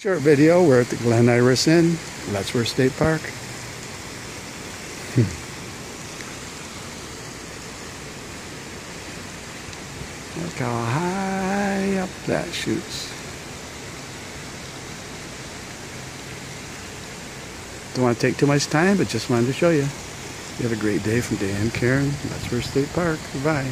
Short video, we're at the Glen Iris Inn, Letchworth State Park. Hmm. Look how high up that shoots. Don't want to take too much time, but just wanted to show you. You have a great day from Dan Karen, Letchworth State Park. Goodbye.